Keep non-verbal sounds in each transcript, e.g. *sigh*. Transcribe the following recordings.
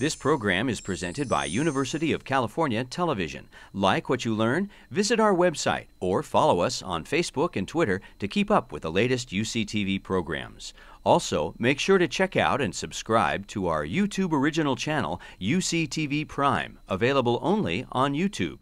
This program is presented by University of California Television. Like what you learn? Visit our website or follow us on Facebook and Twitter to keep up with the latest UCTV programs. Also, make sure to check out and subscribe to our YouTube original channel, UCTV Prime, available only on YouTube.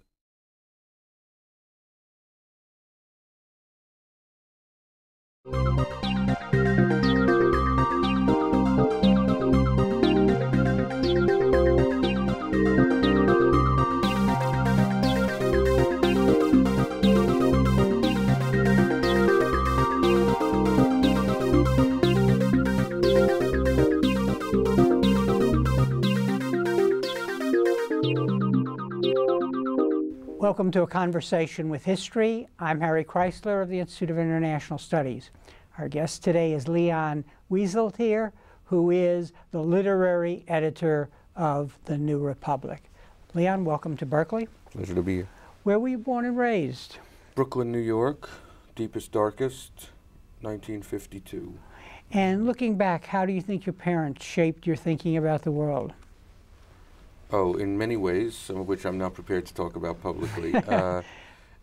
Welcome to a conversation with history. I'm Harry Kreisler of the Institute of International Studies. Our guest today is Leon Wieseltier, who is the literary editor of the New Republic. Leon, welcome to Berkeley. Pleasure to be here. Where were you born and raised? Brooklyn, New York, deepest, darkest, 1952. And looking back, how do you think your parents shaped your thinking about the world? Oh, in many ways, some of which I'm not prepared to talk about publicly. *laughs* uh,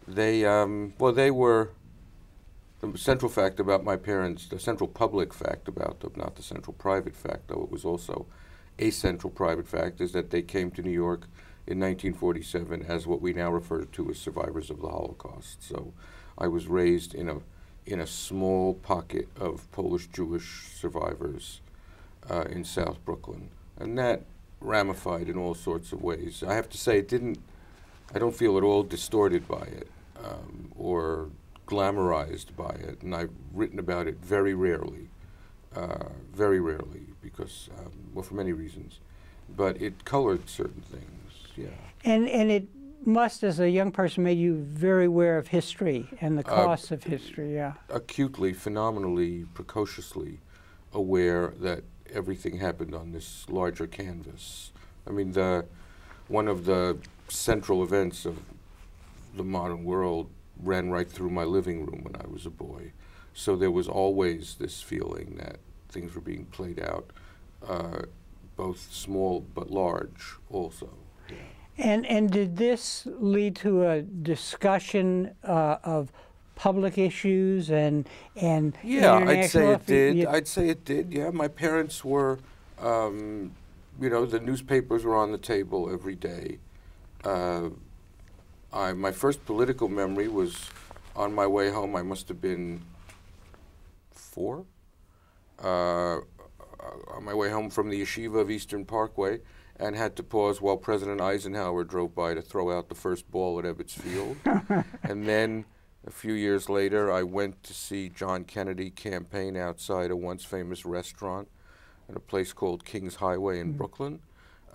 they, um, well, they were the central fact about my parents, the central public fact about them, not the central private fact, though it was also a central private fact, is that they came to New York in 1947 as what we now refer to as survivors of the Holocaust. So I was raised in a in a small pocket of Polish Jewish survivors uh, in South Brooklyn, and that ramified in all sorts of ways. I have to say, it didn't. I don't feel at all distorted by it um, or glamorized by it, and I've written about it very rarely, uh, very rarely, because um, well, for many reasons. But it colored certain things. Yeah. And and it must, as a young person, made you very aware of history and the costs uh, of history. Yeah. Acutely, phenomenally, precociously aware that everything happened on this larger canvas. I mean, the one of the central events of the modern world ran right through my living room when I was a boy. So there was always this feeling that things were being played out, uh, both small but large, also. And and did this lead to a discussion uh, of public issues and and yeah, I'd say it did. I'd say it did. Yeah, my parents were, um, you know, the newspapers were on the table every day. Uh, I my first political memory was on my way home. I must have been four. Uh, on my way home from the yeshiva of Eastern Parkway, and had to pause while President Eisenhower drove by to throw out the first ball at Ebbets Field, *laughs* and then a few years later, I went to see John Kennedy campaign outside a once famous restaurant at a place called Kings Highway in mm. Brooklyn.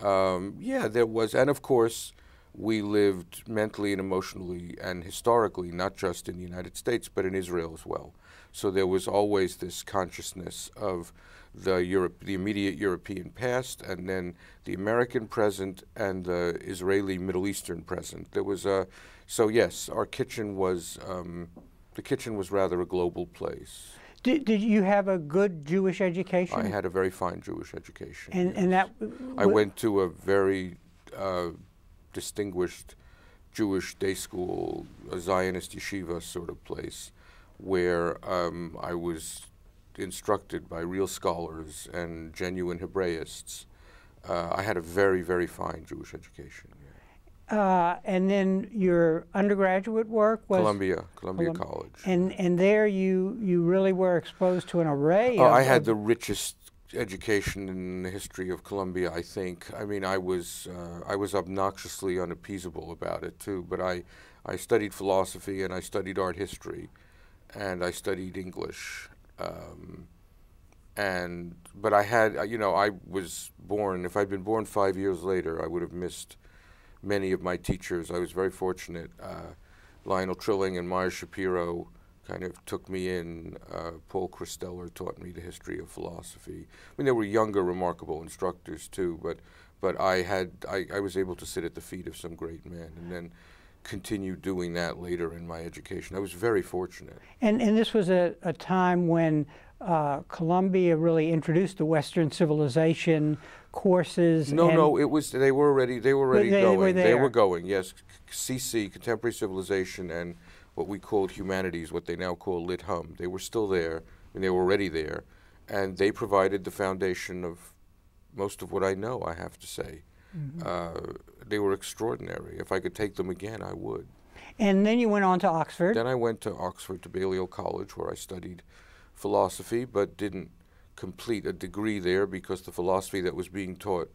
Um, yeah, there was, and of course, we lived mentally and emotionally and historically, not just in the United States, but in Israel as well. So there was always this consciousness of the Europe, the immediate European past, and then the American present and the Israeli Middle Eastern present. There was a so yes, our kitchen was um, the kitchen was rather a global place. Did, did you have a good Jewish education? I had a very fine Jewish education. And yes. and that I went to a very uh, distinguished Jewish day school, a Zionist yeshiva sort of place, where um, I was instructed by real scholars and genuine Hebraists. Uh, I had a very, very fine Jewish education. Uh, and then your undergraduate work was Columbia, Columbia College. And and there you you really were exposed to an array. Oh, of, I had the richest education in the history of Columbia. I think. I mean, I was uh, I was obnoxiously unappeasable about it too. But I I studied philosophy and I studied art history, and I studied English. Um, and but I had you know I was born. If I'd been born five years later, I would have missed many of my teachers. I was very fortunate. Uh, Lionel Trilling and Meyer Schapiro kind of took me in. Uh, Paul Kristeller taught me the history of philosophy. I mean, there were younger, remarkable instructors too, but but I had I, I was able to sit at the feet of some great men, and then continue doing that later in my education. I was very fortunate. And and this was a, a time when uh, Columbia really introduced the Western civilization courses? No, no, it was they were already they were already they going. were They were going. Yes, CC, Contemporary Civilization, and what we called humanities, what they now call Lit Hum. They were still there, and they were already there, and they provided the foundation of most of what I know. I have to say, Mm-hmm. uh, they were extraordinary. If I could take them again, I would. And then you went on to Oxford. Then I went to Oxford to Balliol College, where I studied philosophy, but didn't complete a degree there because the philosophy that was being taught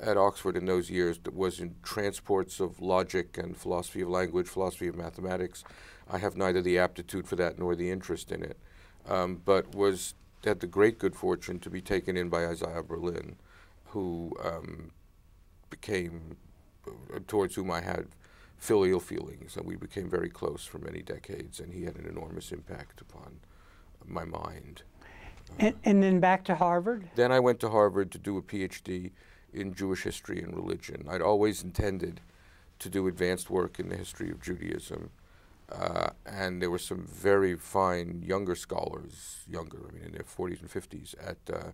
at Oxford in those years was in transports of logic and philosophy of language, philosophy of mathematics. I have neither the aptitude for that nor the interest in it, um, but was had the great good fortune to be taken in by Isaiah Berlin, who um, became uh, towards whom I had filial feelings, and we became very close for many decades, and he had an enormous impact upon my mind. And, and then back to Harvard. Then I went to Harvard to do a PhD in Jewish history and religion. I'd always intended to do advanced work in the history of Judaism. Uh, and there were some very fine younger scholars, younger, I mean, in their 40s and 50s at, uh,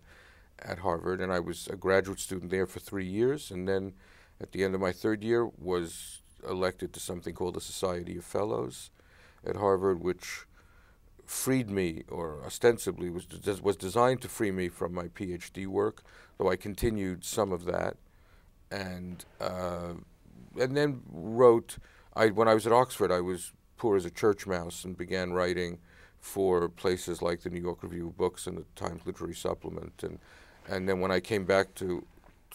at Harvard. And I was a graduate student there for three years. And then at the end of my third year, was elected to something called the Society of Fellows at Harvard, which freed me, or ostensibly was was designed to free me from my PhD work, though I continued some of that, and uh, and then wrote. I when I was at Oxford, I was poor as a church mouse and began writing for places like the New York Review of Books and the Times Literary Supplement, and and then when I came back to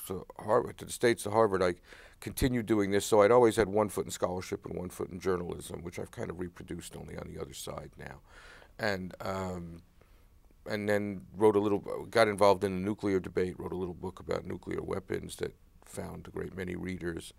to Harvard, to the States, to Harvard, I continued doing this. So I'd always had one foot in scholarship and one foot in journalism, which I've kind of reproduced only on the other side now and um, and then wrote a little, got involved in the nuclear debate, wrote a little book about nuclear weapons that found a great many readers,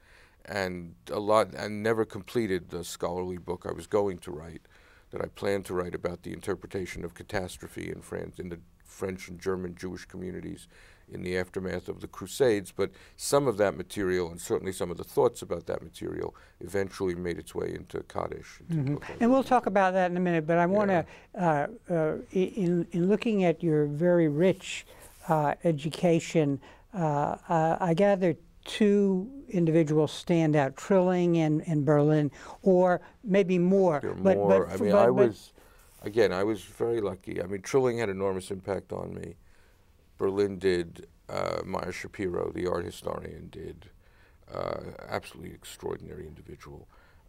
and a lot, and never completed the scholarly book I was going to write, that I planned to write about the interpretation of catastrophe in France, in the French and German Jewish communities in the aftermath of the Crusades, but some of that material and certainly some of the thoughts about that material eventually made its way into Kaddish. into book I And we'll talk about that in a minute, but I want to, uh, uh, in, in looking at your very rich uh, education, uh, I gather two individuals stand out, Trilling and, and Berlin, or maybe more. But, more. but, I mean, but- I was, again, I was very lucky. I mean, Trilling had enormous impact on me. Berlin did. Uh, Meyer Schapiro, the art historian, did. Uh, absolutely extraordinary individual.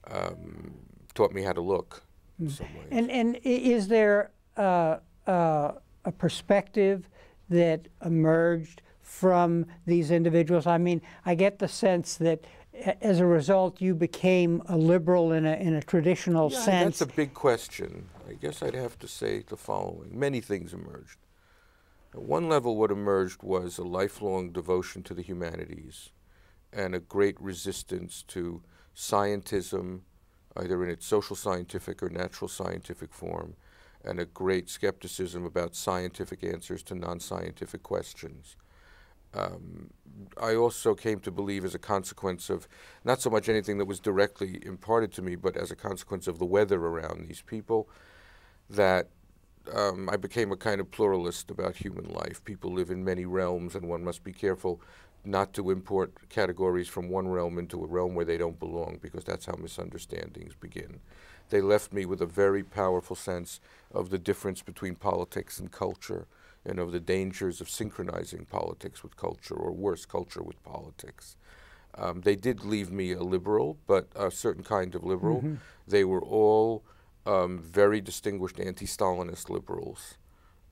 Um, taught me how to look in some ways. And, and is there uh, uh, a perspective that emerged from these individuals? I mean, I get the sense that as a result, you became a liberal in a, in a traditional Yeah, sense. That's a big question. I guess I'd have to say the following many things emerged. At one level, what emerged was a lifelong devotion to the humanities and a great resistance to scientism, either in its social scientific or natural scientific form, and a great skepticism about scientific answers to non scientific questions. Um, I also came to believe, as a consequence of not so much anything that was directly imparted to me, but as a consequence of the weather around these people, that um, I became a kind of pluralist about human life. People live in many realms, and one must be careful not to import categories from one realm into a realm where they don't belong, because that's how misunderstandings begin. They left me with a very powerful sense of the difference between politics and culture, and of the dangers of synchronizing politics with culture, or worse, culture with politics. Um, they did leave me a liberal, but a certain kind of liberal. They were all um, very distinguished anti-Stalinist liberals.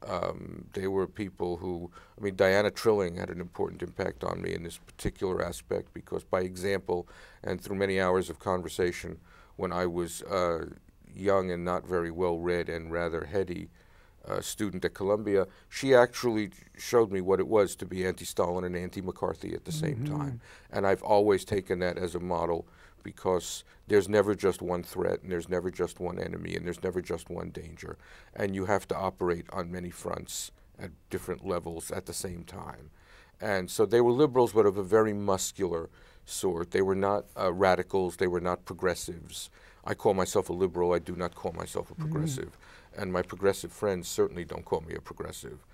Um, they were people who, I mean, Diana Trilling had an important impact on me in this particular aspect because, by example, and through many hours of conversation, when I was uh, young and not very well read and rather heady uh, student at Columbia, she actually showed me what it was to be anti-Stalin and anti-McCarthy at the same time. And I've always taken that as a model because there's never just one threat and there's never just one enemy and there's never just one danger. And you have to operate on many fronts at different levels at the same time. And so they were liberals, but of a very muscular sort. They were not uh, radicals, they were not progressives. I call myself a liberal, I do not call myself a progressive. And my progressive friends certainly don't call me a progressive.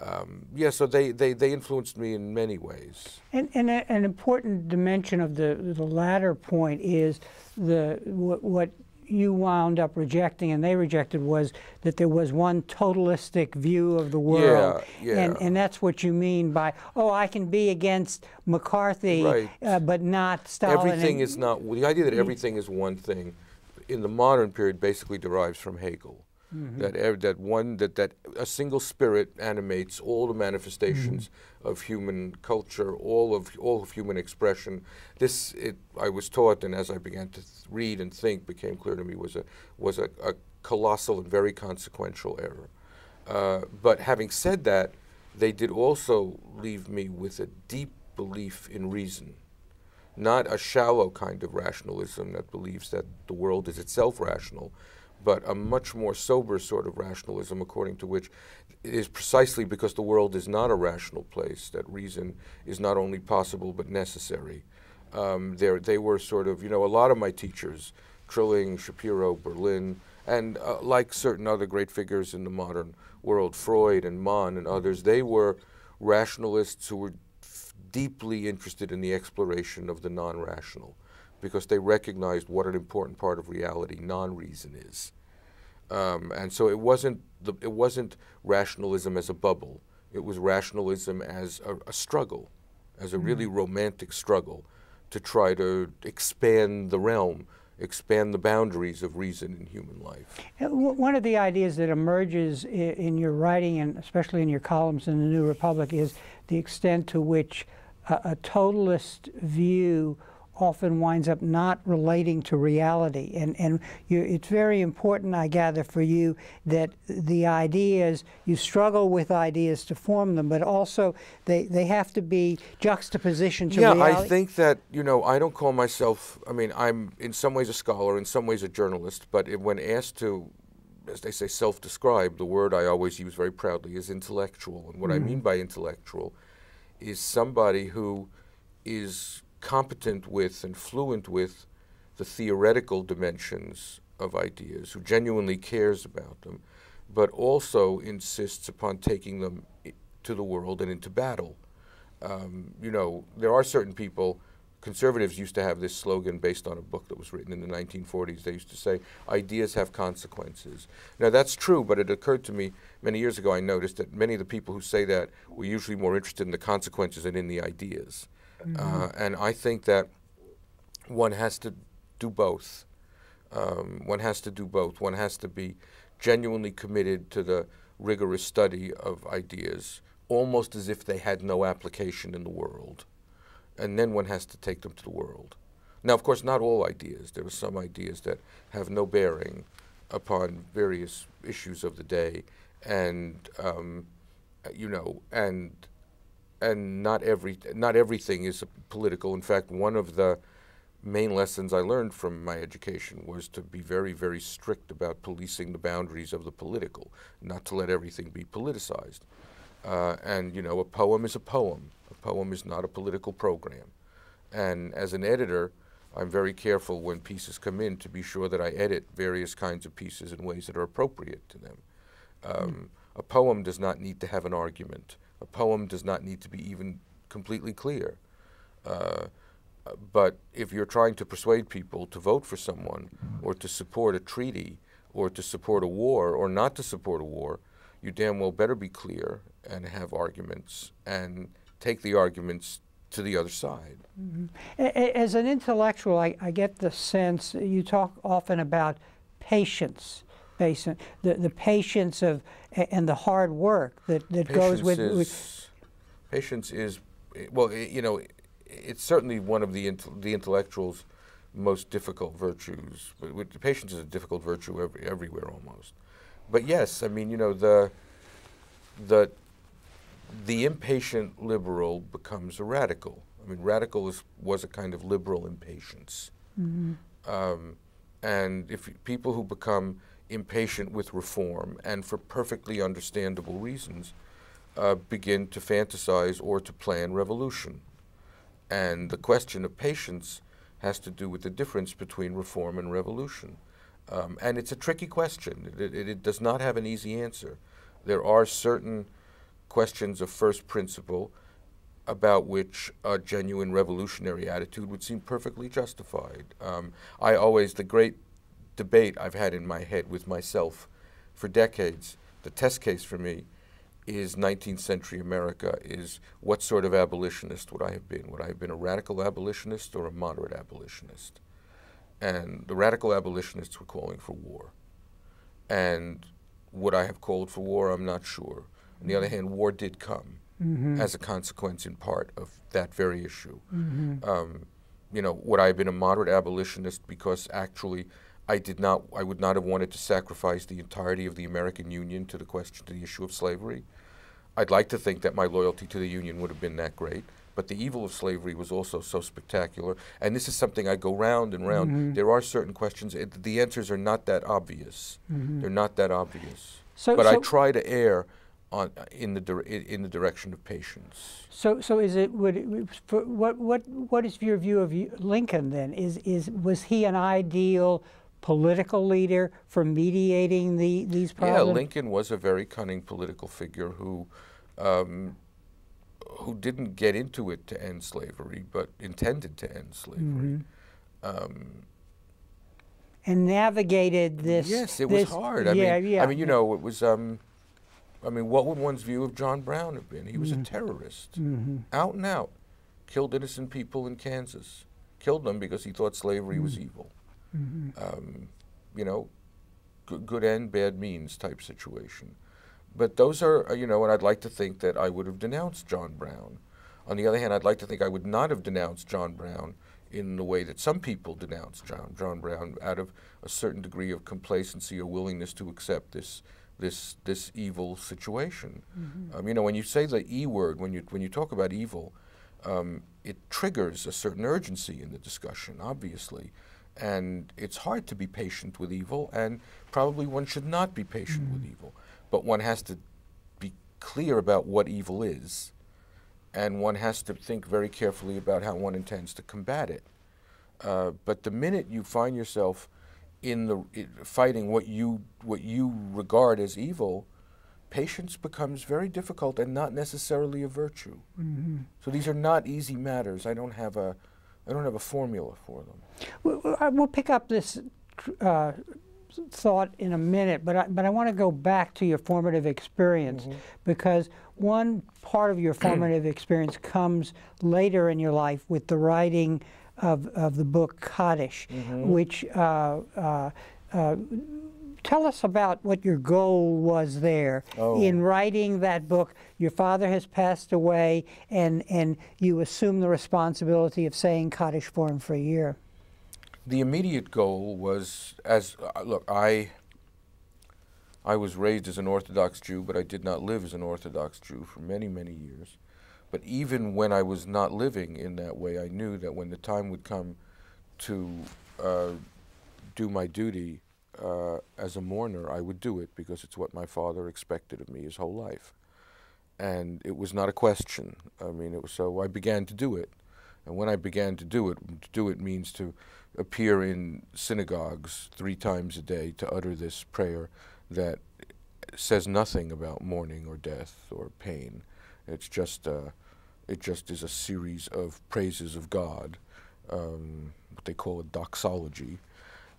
Um, yeah, so they, they, they influenced me in many ways. And, and a, an important dimension of the, the latter point is the what, what you wound up rejecting and they rejected was that there was one totalistic view of the world. Yeah, yeah. And, and that's what you mean by, oh, I can be against McCarthy, right. uh, but not Stalin. Everything is not, the idea that everything is one thing in the modern period basically derives from Hegel. Mm-hmm. That that one that that a single spirit animates all the manifestations mm-hmm. of human culture, all of all of human expression. This it, I was taught, and as I began to th- read and think, became clear to me was a was a, a colossal and very consequential error. Uh, but having said that, they did also leave me with a deep belief in reason not a shallow kind of rationalism that believes that the world is itself rational, but a much more sober sort of rationalism according to which it is precisely because the world is not a rational place that reason is not only possible but necessary. Um, they were sort of, you know, a lot of my teachers, Trilling, Schapiro, Berlin, and uh, like certain other great figures in the modern world, Freud and Mann and others, they were rationalists who were deeply interested in the exploration of the non rational because they recognized what an important part of reality non reason is. Um, and so it wasn't the, it wasn't rationalism as a bubble. It was rationalism as a, a struggle, as a mm really romantic struggle to try to expand the realm, expand the boundaries of reason in human life. One of the ideas that emerges in your writing, and especially in your columns in the New Republic, is the extent to which a, a totalist view often winds up not relating to reality. And, and you, it's very important, I gather, for you that the ideas, you struggle with ideas to form them, but also they, they have to be juxtaposition to yeah, reality. Yeah, I think that, you know, I don't call myself, I mean, I'm in some ways a scholar, in some ways a journalist, but when asked to as they say, self describe, the word I always use very proudly is intellectual. And what mm-hmm. I mean by intellectual is somebody who is competent with and fluent with the theoretical dimensions of ideas, who genuinely cares about them, but also insists upon taking them to the world and into battle. Um, you know, there are certain people, conservatives used to have this slogan based on a book that was written in the 1940s. They used to say, ideas have consequences. Now, that's true, but it occurred to me many years ago, I noticed that many of the people who say that were usually more interested in the consequences than in the ideas. Mm-hmm. Uh, and I think that one has to do both. Um, one has to do both. One has to be genuinely committed to the rigorous study of ideas, almost as if they had no application in the world. And then one has to take them to the world. Now, of course, not all ideas. There are some ideas that have no bearing upon various issues of the day, and um, you know, and and not every not everything is political. In fact, one of the main lessons I learned from my education was to be very, very strict about policing the boundaries of the political, not to let everything be politicized. Uh, and you know, a poem is a poem. A poem is not a political program. And as an editor, I'm very careful when pieces come in to be sure that I edit various kinds of pieces in ways that are appropriate to them. Um, mm. A poem does not need to have an argument a poem does not need to be even completely clear. Uh, but if you're trying to persuade people to vote for someone or to support a treaty or to support a war or not to support a war, you damn well better be clear and have arguments and take the arguments to the other side. Mm-hmm. As an intellectual, I, I, get the sense you talk often about patience, the, the patience of and the hard work that, that goes with, is, with, patience is well you know it's certainly one of the the intellectual's most difficult virtues. But patience is a difficult virtue every, everywhere almost. But yes i mean you know the the the impatient liberal becomes a radical. I mean radical is, was a kind of liberal impatience. Mm-hmm. um, and if people who become impatient with reform and for perfectly understandable reasons uh, begin to fantasize or to plan revolution. And the question of patience has to do with the difference between reform and revolution. Um, and it's a tricky question. It, it, it, does not have an easy answer. There are certain questions of first principle about which a genuine revolutionary attitude would seem perfectly justified. Um, I always, the great debate I've had in my head with myself for decades, the test case for me is 19th century America is what sort of abolitionist would I have been? Would I have been a radical abolitionist or a moderate abolitionist? And the radical abolitionists were calling for war. And would I have called for war? I'm not sure. On the other hand, war did come mm-hmm. as a consequence, in part, of that very issue. Mm-hmm. Um, you know, would I have been a moderate abolitionist because actually I did not, I would not have wanted to sacrifice the entirety of the American Union to the question, to the issue of slavery? I'd like to think that my loyalty to the Union would have been that great. But the evil of slavery was also so spectacular. And this is something I go round and round. Mm-hmm. There are certain questions, it, the answers are not that obvious. Mm-hmm. They're not that obvious. So, but so I try to err on, in, the in the direction of patience. So, so is it, would it, for, what, what, what is your view of Lincoln then? Is, is, was he an ideal political leader for mediating the, these problems? Yeah, Lincoln was a very cunning political figure who, um, who didn't get into it to end slavery, but intended to end slavery. Mm -hmm. um, and navigated this. Yes, it this, was hard. I yeah, mean, yeah. I mean, you know, it was. Um, I mean, what would one's view of John Brown have been? He was mm -hmm. a mm-hmm. terrorist, mm -hmm. out and out, killed innocent people in Kansas, killed them because he thought slavery was mm-hmm. evil. Mm-hmm. Um, you know, good end, bad means type situation. But those are, uh, you know, and I'd like to think that I would have denounced John Brown. On the other hand, I'd like to think I would not have denounced John Brown in the way that some people denounce John, John Brown out of a certain degree of complacency or willingness to accept this this this evil situation. Mm-hmm. Um, you know, when you say the E word, when you when you talk about evil, um, it triggers a certain urgency in the discussion, obviously. And it's hard to be patient with evil, and probably one should not be patient mm. with evil. But one has to be clear about what evil is, and one has to think very carefully about how one intends to combat it. Uh, but the minute you find yourself in the fighting what you what you regard as evil, patience becomes very difficult and not necessarily a virtue. Mm -hmm. So these are not easy matters. I don't have a I don't have a formula for them. We'll pick up this uh, thought in a minute, but I, but I want to go back to your formative experience mm -hmm. because one part of your *clears throat* formative experience comes later in your life with the writing of, of the book Kaddish, mm -hmm. which uh, uh, uh Tell us about what your goal was there oh. in writing that book. Your father has passed away, and, and you assume the responsibility of saying Kaddish for him for a year. The immediate goal was as uh, look, I I was raised as an Orthodox Jew, but I did not live as an Orthodox Jew for many, many years. But even when I was not living in that way, I knew that when the time would come to uh, do my duty, uh, as a mourner, I would do it because it's what my father expected of me his whole life. And it was not a question. I mean, it was so I began to do it. And when I began to do it, to do it means to appear in synagogues three times a day to utter this prayer that says nothing about mourning or death or pain. It's just uh, it just is a series of praises of God, um, what they call a doxology,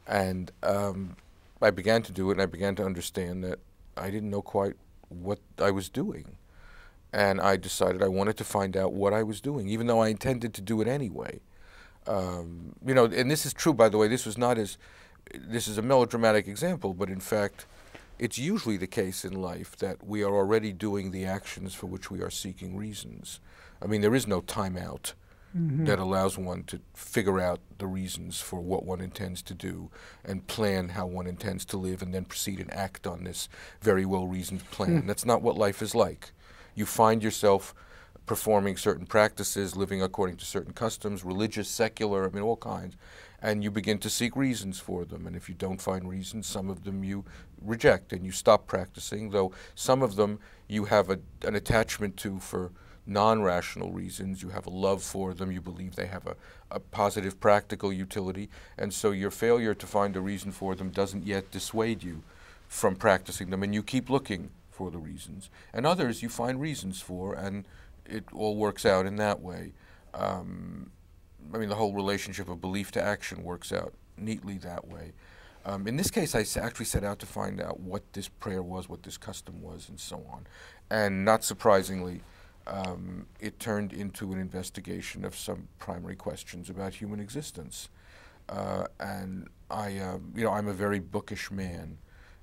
and um, I began to do it, and I began to understand that I didn't know quite what I was doing. And I decided I wanted to find out what I was doing, even though I intended to do it anyway. Um, you know, and this is true, by the way. This was not as, this is a melodramatic example, but in fact, it's usually the case in life that we are already doing the actions for which we are seeking reasons. I mean, there is no time timeout mm-hmm. that allows one to figure out the reasons for what one intends to do and plan how one intends to live and then proceed and act on this very well reasoned plan. Mm. That's not what life is like. You find yourself performing certain practices, living according to certain customs, religious, secular, I mean, all kinds, and you begin to seek reasons for them. And if you don't find reasons, some of them you reject and you stop practicing, though some of them you have a, an attachment to for non-rational reasons. You have a love for them. You believe they have a, a positive practical utility. And so your failure to find a reason for them doesn't yet dissuade you from practicing them. And you keep looking for the reasons, and others you find reasons for, and it all works out in that way. Um, I mean, the whole relationship of belief to action works out neatly that way. Um, in this case, I actually set out to find out what this prayer was, what this custom was, and so on. And not surprisingly, um, it turned into an investigation of some primary questions about human existence. Uh, and I, uh, you know, I'm a very bookish man,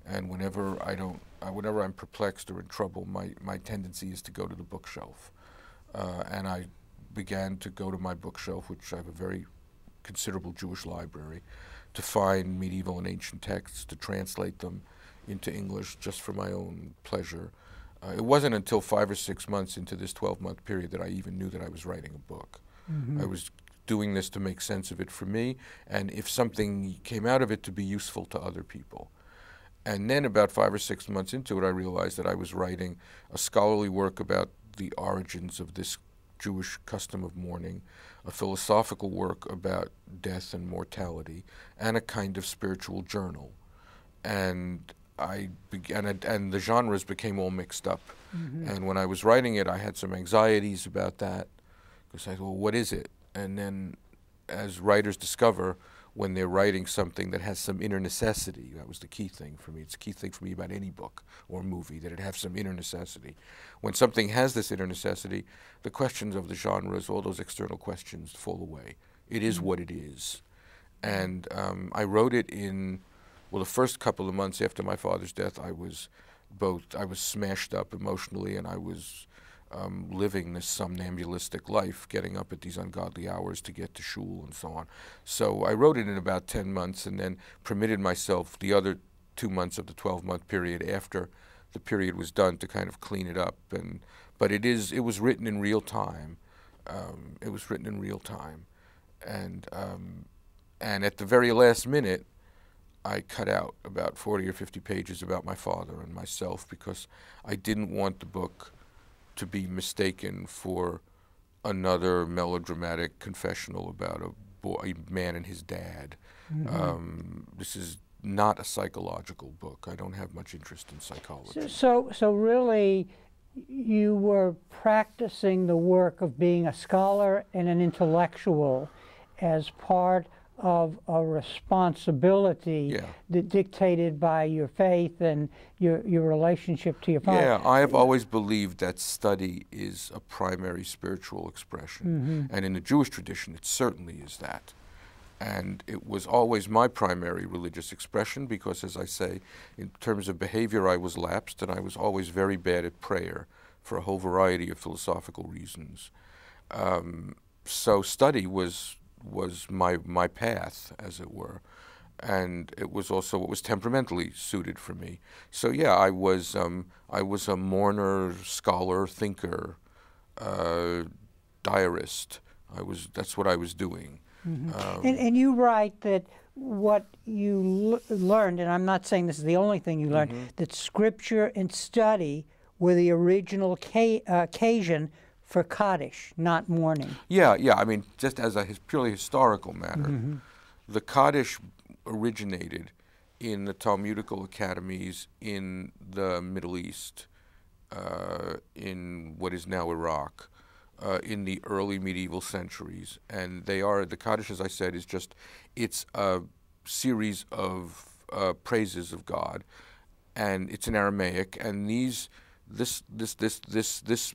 and whenever I don't, uh, whenever I'm perplexed or in trouble, my, my tendency is to go to the bookshelf. Uh, and I began to go to my bookshelf, which I have a very considerable Jewish library, to find medieval and ancient texts, to translate them into English just for my own pleasure. Uh, it wasn't until five or six months into this 12 month period that I even knew that I was writing a book. Mm-hmm. I was doing this to make sense of it for me, and if something came out of it, to be useful to other people. And then, about five or six months into it, I realized that I was writing a scholarly work about the origins of this Jewish custom of mourning, a philosophical work about death and mortality, and a kind of spiritual journal. And I began, and the genres became all mixed up. Mm-hmm. And when I was writing it, I had some anxieties about that because I thought, well, what is it? And then, as writers discover, when they're writing something that has some inner necessity. That was the key thing for me. It's a key thing for me about any book or movie that it has some inner necessity. When something has this inner necessity, the questions of the genres, all those external questions, fall away. It is mm-hmm. what it is. And um, I wrote it in, well, the first couple of months after my father's death, I was both, I was smashed up emotionally and I was um, living this somnambulistic life, getting up at these ungodly hours to get to shul and so on. So I wrote it in about 10 months and then permitted myself the other two months of the 12 month period after the period was done to kind of clean it up. And But it, is, it was written in real time. Um, it was written in real time. And, um, and at the very last minute, I cut out about 40 or 50 pages about my father and myself because I didn't want the book to be mistaken for another melodramatic confessional about a boy, a man and his dad. Mm-hmm. Um, this is not a psychological book. I don't have much interest in psychology. So, so, so really, you were practicing the work of being a scholar and an intellectual as part of a responsibility yeah. that dictated by your faith and your, your relationship to your father. Yeah, I have always believed that study is a primary spiritual expression. Mm-hmm. And in the Jewish tradition, it certainly is that. And it was always my primary religious expression because, as I say, in terms of behavior, I was lapsed and I was always very bad at prayer for a whole variety of philosophical reasons. Um, so study was was my my path, as it were, and it was also what was temperamentally suited for me. So yeah, I was um, I was a mourner, scholar, thinker, uh, diarist. I was that's what I was doing. Mm-hmm. Um, and, and you write that what you l- learned, and I'm not saying this is the only thing you learned, mm-hmm. that scripture and study were the original ca- uh, occasion for Kaddish, not mourning. Yeah, yeah. I mean, just as a his, purely historical matter, mm-hmm. the Kaddish originated in the Talmudical academies in the Middle East, uh, in what is now Iraq, uh, in the early medieval centuries, and they are the Kaddish, as I said, is just it's a series of uh, praises of God, and it's in Aramaic, and these this this this this this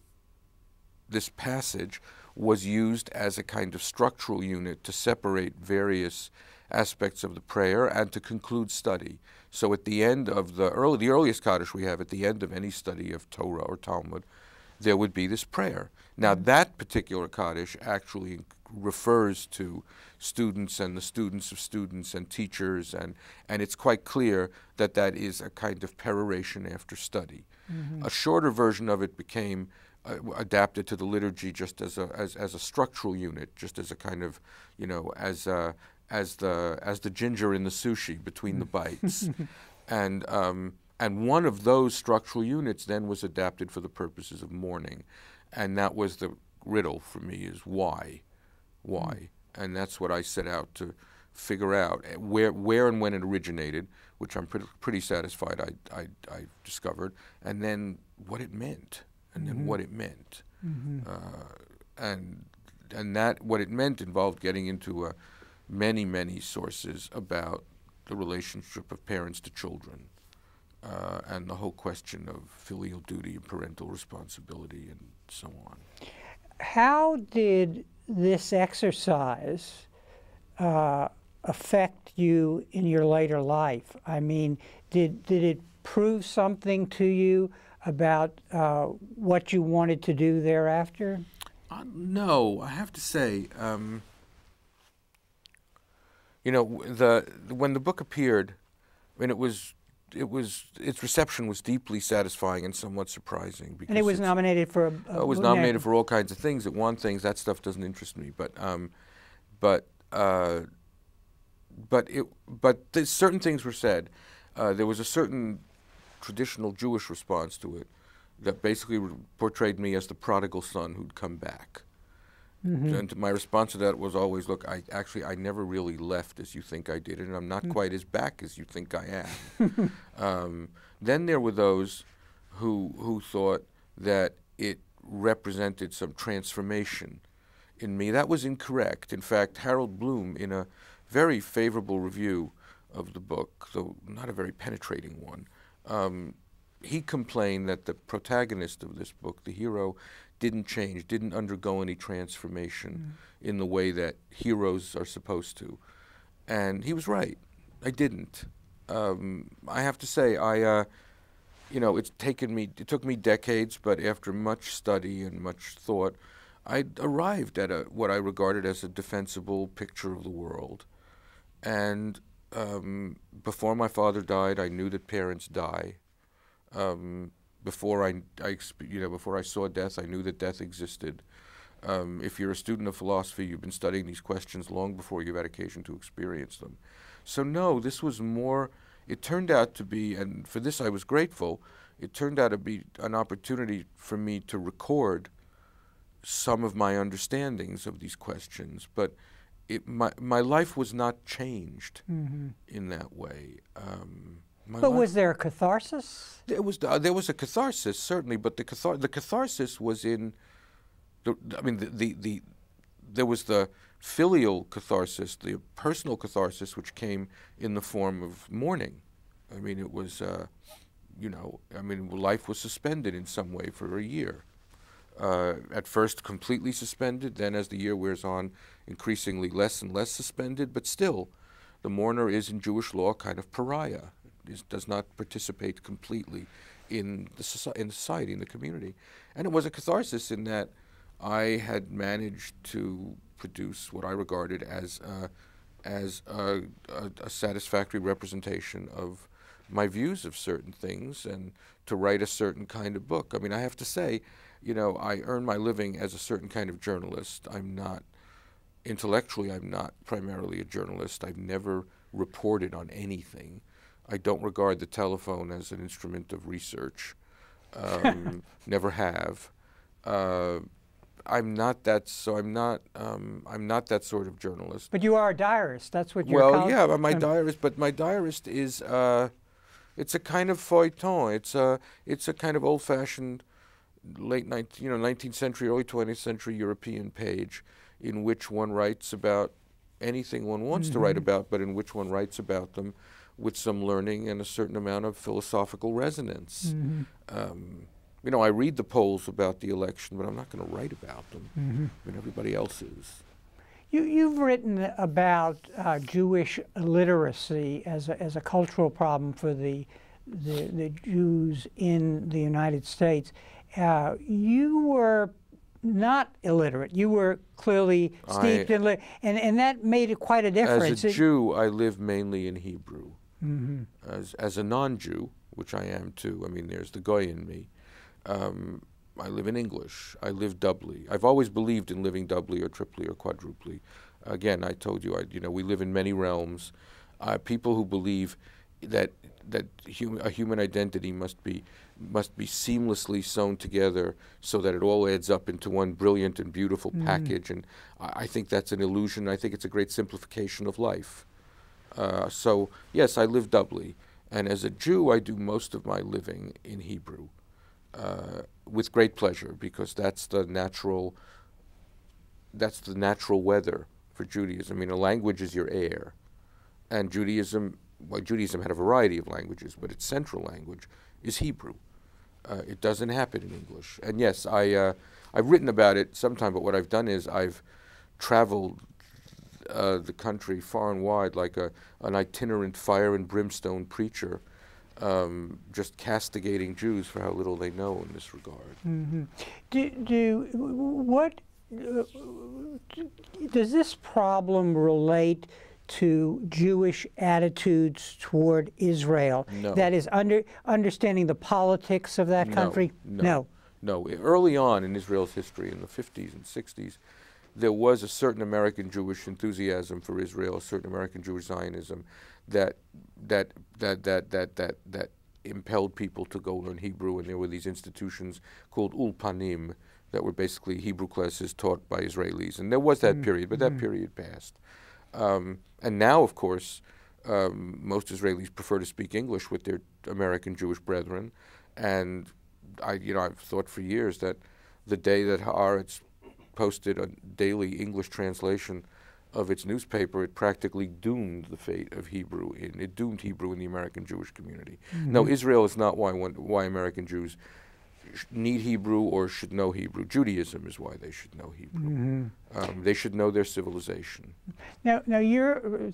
this passage was used as a kind of structural unit to separate various aspects of the prayer and to conclude study. So at the end of the early, the earliest Kaddish we have, at the end of any study of Torah or Talmud, there would be this prayer. Now that particular Kaddish actually refers to students and the students of students and teachers, and, and it's quite clear that that is a kind of peroration after study. Mm-hmm. A shorter version of it became uh, adapted to the liturgy just as a as, as a structural unit, just as a kind of you know as a, as the as the ginger in the sushi between the bites, *laughs* and um, and one of those structural units then was adapted for the purposes of mourning, and that was the riddle for me is why, why, and that's what I set out to figure out where, where and when it originated, which I'm pretty, pretty satisfied I, I, I discovered, and then what it meant, and mm-hmm. what it meant. Mm-hmm. Uh, and, and that, what it meant involved getting into uh, many, many sources about the relationship of parents to children. Uh, and the whole question of filial duty and parental responsibility and so on. How did this exercise uh, affect you in your later life? I mean, did did it prove something to you about uh, what you wanted to do thereafter? Uh, no, I have to say, um, you know, the when the book appeared, I mean, it was it was its reception was deeply satisfying and somewhat surprising. and it was nominated for. A, a it was nominated for all kinds of things. It won things. That stuff doesn't interest me, but um, but uh, but it but certain things were said. Uh, there was a certain traditional Jewish response to it that basically portrayed me as the prodigal son who'd come back. Mm-hmm. And my response to that was always, look, I actually I never really left as you think I did, and I'm not mm-hmm. quite as back as you think I am. *laughs* um, then there were those who who thought that it represented some transformation in me. That was incorrect. In fact, Harold Bloom, in a very favorable review of the book, though not a very penetrating one, um, he complained that the protagonist of this book, the hero, didn't change, didn't undergo any transformation mm. in the way that heroes are supposed to. And he was right. I didn't. Um, I have to say, I, uh, you know, it's taken me, it took me decades, but after much study and much thought, I arrived at a, what I regarded as a defensible picture of the world. And um, before my father died, I knew that parents die. Um, before I, I, you know, before I saw death, I knew that death existed. Um, if you're a student of philosophy, you've been studying these questions long before you've had occasion to experience them. So no, this was more. It turned out to be, and for this I was grateful. It turned out to be an opportunity for me to record some of my understandings of these questions, but it, my my life was not changed mm-hmm. in that way. Um, but was there a catharsis? There was uh, there was a catharsis certainly, but the cathar- the catharsis was in. The, I mean, the, the, the there was the filial catharsis, the personal catharsis, which came in the form of mourning. I mean, it was, uh, you know, I mean, life was suspended in some way for a year. Uh, at first, completely suspended. Then, as the year wears on, increasingly less and less suspended. But still, the mourner is in Jewish law kind of pariah is, does not participate completely in the in society, in the community. And it was a catharsis in that I had managed to produce what I regarded as as a, a, a satisfactory representation of my views of certain things and to write a certain kind of book. I mean, I have to say, you know, I earn my living as a certain kind of journalist. I'm not intellectually, I'm not primarily a journalist. I've never reported on anything. I don't regard the telephone as an instrument of research. Um, *laughs* never have. Uh, I'm not that. So I'm not. Um, I'm not that sort of journalist. But you are a diarist. That's what you're. Well, yeah, but my diarist. But my diarist is. Uh, it's a kind of feuilleton. It's a. It's a kind of old-fashioned, late 19, you know, 19th century, early 20th century European page, in which one writes about anything one wants mm-hmm. to write mm-hmm. about, but in which one writes about them with some learning and a certain amount of philosophical resonance. Mm-hmm. Um, you know, I read the polls about the election, but I'm not going to write about them. Mm-hmm. I mean, everybody else is. You, have written about uh, Jewish illiteracy as a, as a cultural problem for the, the, the Jews in the United States. Uh, you were not illiterate. You were clearly steeped I, in, and, and that made it quite a difference. As a Jew, I live mainly in Hebrew. Mm-hmm. As, as a non Jew, which I am too, I mean, there's the Goy in me. Um, I live in English. I live doubly. I've always believed in living doubly or triply or quadruply. Again, I told you, I, you know, we live in many realms. Uh, people who believe that that hum- a human identity must be must be seamlessly sewn together so that it all adds up into one brilliant and beautiful mm. package. And I, I think that's an illusion. I think it's a great simplification of life. Uh, so, yes, I live doubly. And as a Jew, I do most of my living in Hebrew uh, with great pleasure because that's the natural that's the natural weather for Judaism. I mean, a language is your air, and Judaism well, Judaism had a variety of languages, but its central language is Hebrew. Uh, it doesn't happen in English. And yes, I uh, I've written about it sometime, but what I've done is I've traveled uh, the country far and wide like a, an itinerant fire and brimstone preacher, um, just castigating Jews for how little they know in this regard. Mm-hmm. Do, do what uh, does this problem relate? To Jewish attitudes toward Israel? No. That is under understanding the politics of that no, country? No. No. Early on in Israel's history, in the 50s and 60s, there was a certain American Jewish enthusiasm for Israel, a certain American Jewish Zionism that that that that that that that impelled people to go learn Hebrew, and there were these institutions called ulpanim that were basically Hebrew classes taught by Israelis, and there was that mm. period, but that mm. period passed. Um, and now, of course, um, most Israelis prefer to speak English with their American Jewish brethren, and I, you know, I've thought for years that the day that Haaretz posted a daily English translation of its newspaper, it practically doomed the fate of Hebrew. In, it doomed Hebrew in the American Jewish community. Mm-hmm. No, Israel is not why one, why American Jews need Hebrew or should know Hebrew. Judaism is why they should know Hebrew. Mm-hmm. Um, they should know their civilization. Now, now you're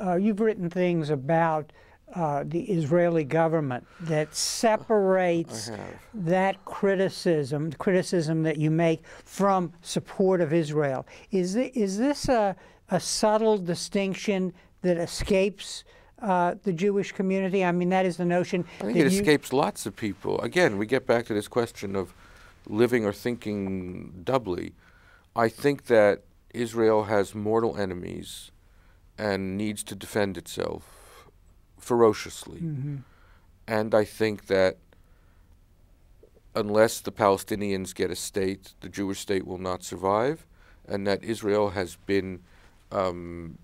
uh, you've written things about. Uh, the Israeli government that separates that criticism, the criticism that you make from support of Israel. Is, th- is this a, a subtle distinction that escapes uh, the Jewish community? I mean, that is the notion. I think it escapes lots of people. Again, we get back to this question of living or thinking doubly. I think that Israel has mortal enemies and needs to defend itself ferociously. Mm-hmm. And I think that unless the Palestinians get a state, the Jewish state will not survive, and that Israel has been um,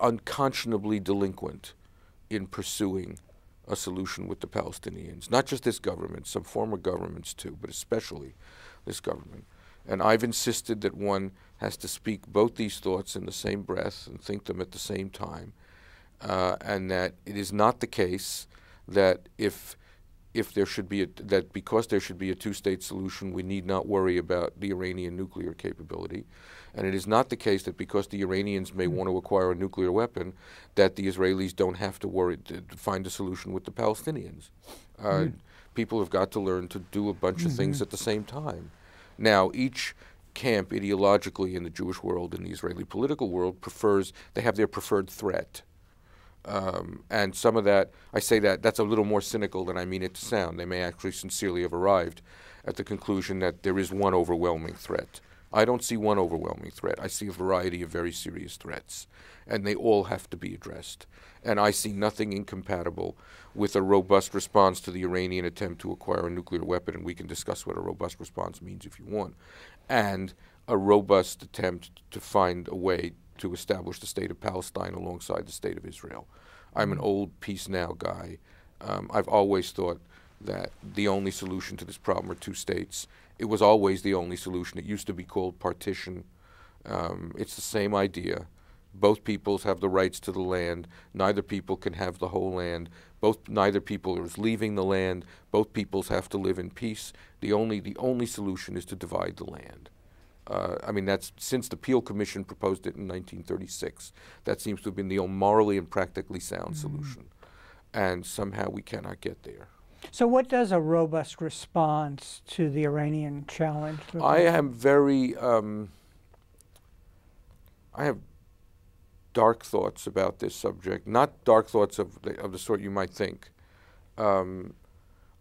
unconscionably delinquent in pursuing a solution with the Palestinians. Not just this government, some former governments too, but especially this government. And I've insisted that one has to speak both these thoughts in the same breath and think them at the same time, uh, and that it is not the case that if if there should be a, that because there should be a two-state solution, we need not worry about the Iranian nuclear capability. And it is not the case that because the Iranians may mm. want to acquire a nuclear weapon, that the Israelis don't have to worry to, find a solution with the Palestinians. Uh, mm. People have got to learn to do a bunch mm-hmm. of things mm-hmm. at the same time. Now, each camp ideologically in the Jewish world and the Israeli political world prefers, they have their preferred threat. Um, and some of that, I say that, that's a little more cynical than I mean it to sound. They may actually sincerely have arrived at the conclusion that there is one overwhelming threat. I don't see one overwhelming threat. I see a variety of very serious threats, and they all have to be addressed. And I see nothing incompatible with a robust response to the Iranian attempt to acquire a nuclear weapon, and we can discuss what a robust response means if you want, and a robust attempt to find a way to establish the state of Palestine alongside the state of Israel. I'm an mm. old peace now guy. Um, I've always thought that the only solution to this problem are two states. It was always the only solution. It used to be called partition. Um, it's the same idea. Both peoples have the rights to the land. Neither people can have the whole land. Both neither people is leaving the land. Both peoples have to live in peace. The only the only solution is to divide the land. Uh, I mean, that's since the Peel Commission proposed it in 1936. That seems to have been the only morally and practically sound mm. solution. And somehow we cannot get there. So, what does a robust response to the Iranian challenge look I like? am very. Um, I have dark thoughts about this subject, not dark thoughts of the, of the sort you might think. Um,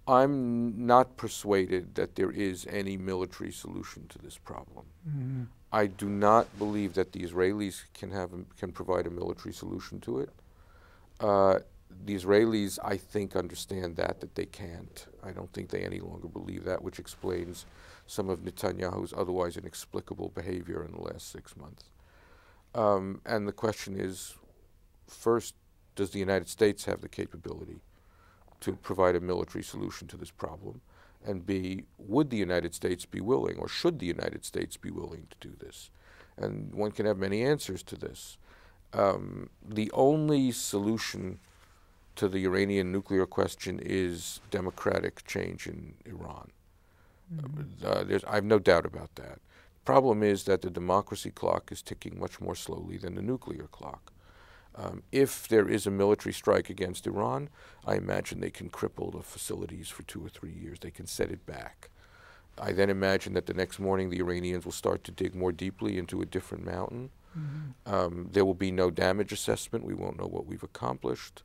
I'm not persuaded that there is any military solution to this problem. Mm-hmm. I do not believe that the Israelis can have can provide a military solution to it. Uh, the Israelis, I think, understand that that they can't. I don't think they any longer believe that, which explains some of Netanyahu's otherwise inexplicable behavior in the last six months. Um, and the question is, first, does the United States have the capability to provide a military solution to this problem? And B, would the United States be willing, or should the United States be willing to do this? And one can have many answers to this. Um, the only solution to the Iranian nuclear question is democratic change in Iran. Mm-hmm. Uh, I have no doubt about that. Problem is that the democracy clock is ticking much more slowly than the nuclear clock. Um, if there is a military strike against Iran, I imagine they can cripple the facilities for two or three years. They can set it back. I then imagine that the next morning the Iranians will start to dig more deeply into a different mountain. Mm-hmm. Um, there will be no damage assessment. We won't know what we've accomplished.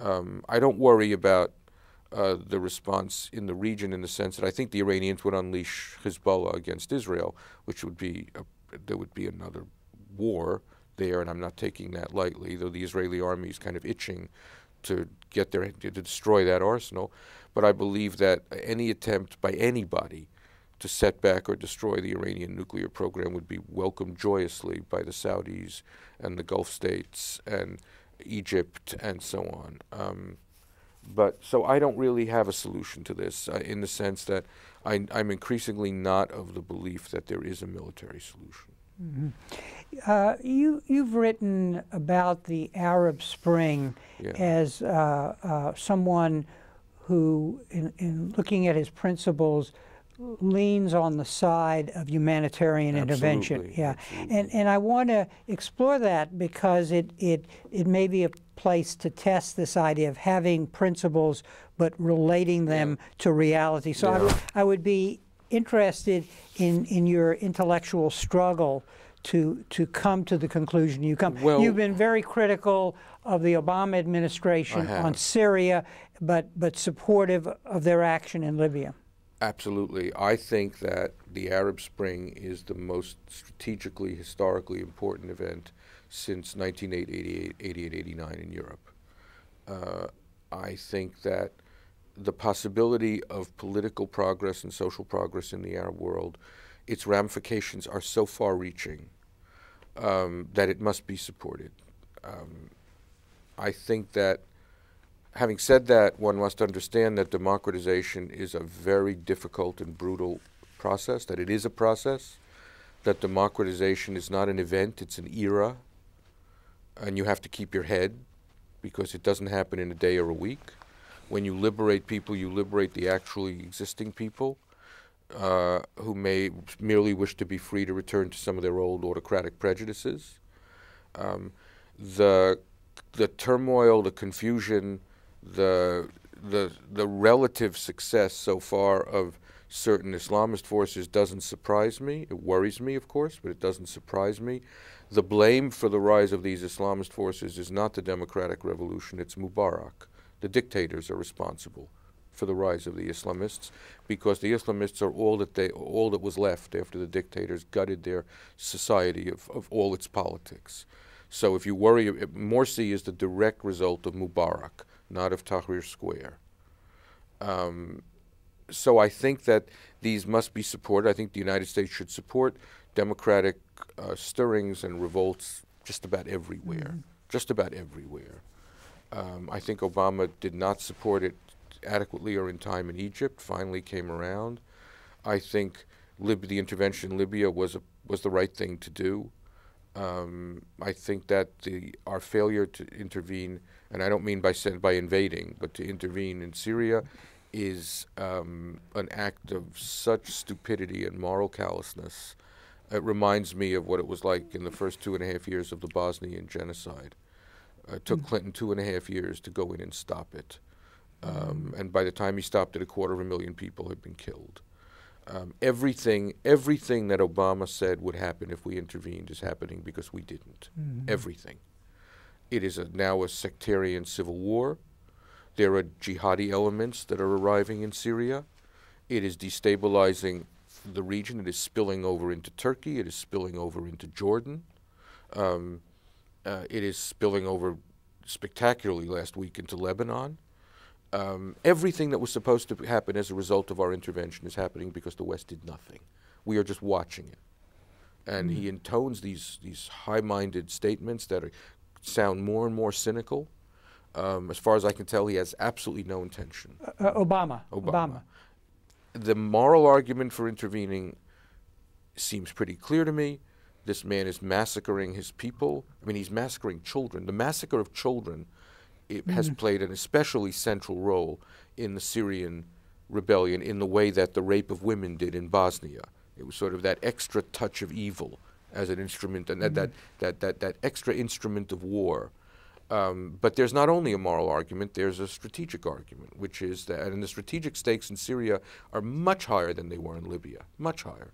Um, I don't worry about uh, the response in the region in the sense that I think the Iranians would unleash Hezbollah against Israel, which would be a, there would be another war there, and I'm not taking that lightly, though the Israeli army is kind of itching to get there to destroy that arsenal. But I believe that any attempt by anybody to set back or destroy the Iranian nuclear program would be welcomed joyously by the Saudis and the Gulf states and Egypt and so on. Um, but so I don't really have a solution to this uh, in the sense that I, am increasingly not of the belief that there is a military solution. Mm-hmm. Uh, you, you've written about the Arab Spring yeah. as uh, uh, someone who, in, in, looking at his principles, leans on the side of humanitarian Absolutely. intervention. Yeah, Absolutely. and and I want to explore that because it it it may be a place to test this idea of having principles but relating them yeah. to reality. So yeah. I would be interested in in your intellectual struggle to to come to the conclusion you come. Well, You've been very critical of the Obama administration on Syria, but but supportive of their action in Libya. Absolutely. I think that the Arab Spring is the most strategically, historically important event since 1988, 88, 89 in Europe. Uh, I think that the possibility of political progress and social progress in the Arab world, its ramifications are so far reaching um, that it must be supported. Um, I think that having said that, one must understand that democratization is a very difficult and brutal process, that it is a process, that democratization is not an event, it's an era, and you have to keep your head because it doesn't happen in a day or a week. When you liberate people, you liberate the actually existing people uh, who may merely wish to be free to return to some of their old autocratic prejudices. Um, the the turmoil, the confusion, the the the relative success so far of certain Islamist forces doesn't surprise me. It worries me, of course, but it doesn't surprise me. The blame for the rise of these Islamist forces is not the democratic revolution, it's Mubarak. The dictators are responsible for the rise of the Islamists because the Islamists are all that they all that was left after the dictators gutted their society of, of all its politics. So if you worry Morsi is the direct result of Mubarak not of Tahrir Square. Um, so I think that these must be supported. I think the United States should support democratic uh, stirrings and revolts just about everywhere. Mm-hmm. Just about everywhere. Um, I think Obama did not support it adequately or in time in Egypt. Finally, came around. I think Lib- the intervention in Libya was a, was the right thing to do. Um, I think that the our failure to intervene and I don't mean by by invading, but to intervene in Syria, is um, an act of such stupidity and moral callousness. It reminds me of what it was like in the first two and a half years of the Bosnian genocide. Uh, it took mm. Clinton two and a half years to go in and stop it. Um, and by the time he stopped it, a quarter of a million people had been killed. Um, everything, everything that Obama said would happen if we intervened is happening because we didn't. Mm-hmm. Everything. It is a, now a sectarian civil war. There are jihadi elements that are arriving in Syria. It is destabilizing the region. It is spilling over into Turkey. It is spilling over into Jordan. Um, uh, it is spilling over spectacularly last week into Lebanon. Um, everything that was supposed to happen as a result of our intervention is happening because the West did nothing. We are just watching it. And mm. he intones these, these high minded statements that are sound more and more cynical. Um, as far as I can tell, he has absolutely no intention. Uh, uh Obama. Obama. Obama. The moral argument for intervening seems pretty clear to me. This man is massacring his people. I mean, he's massacring children. The massacre of children mm -hmm. has mm-hmm. played an especially central role in the Syrian rebellion in the way that the rape of women did in Bosnia. It was sort of that extra touch of evil as an instrument, and mm -hmm. that, that, that, that extra instrument of war. Um, but there's not only a moral argument, there's a strategic argument, which is that, and the strategic stakes in Syria are much higher than they were in Libya, much higher.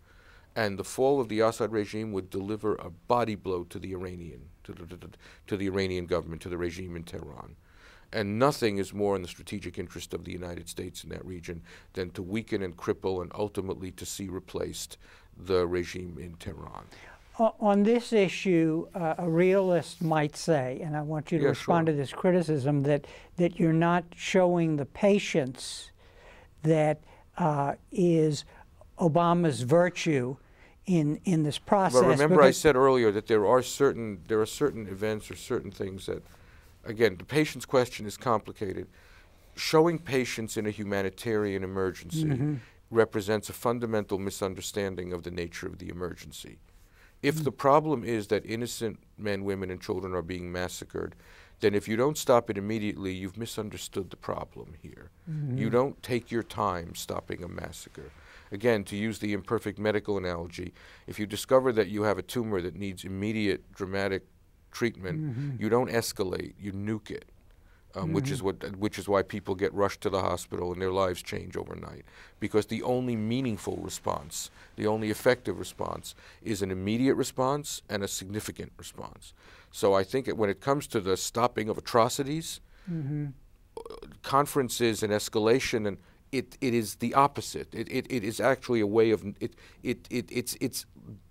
And the fall of the Assad regime would deliver a body blow to the Iranian, to the, to the, to the Iranian government, to the regime in Tehran. And nothing is more in the strategic interest of the United States in that region than to weaken and cripple and ultimately to see replaced the regime in Tehran. On this issue, uh, a realist might say, and I want you to yeah, respond sure. to this criticism, that, that you're not showing the patience that uh, is Obama's virtue in, in this process. But remember I said earlier that there are certain there are certain events or certain things that again the patience question is complicated. Showing patience in a humanitarian emergency mm -hmm. represents a fundamental misunderstanding of the nature of the emergency. If the problem is that innocent men, women, and children are being massacred, then if you don't stop it immediately, you've misunderstood the problem here. Mm -hmm. You don't take your time stopping a massacre. Again, to use the imperfect medical analogy, if you discover that you have a tumor that needs immediate dramatic treatment, mm -hmm. you don't escalate, you nuke it. Um, mm -hmm. which is mm-hmm. what, which is why people get rushed to the hospital and their lives change overnight. Because the only meaningful response, the only effective response, is an immediate response and a significant response. So I think it, when it comes to the stopping of atrocities, mm -hmm. conferences and escalation and it, it is the opposite. It, it, it is actually a way of it, it, it it's it's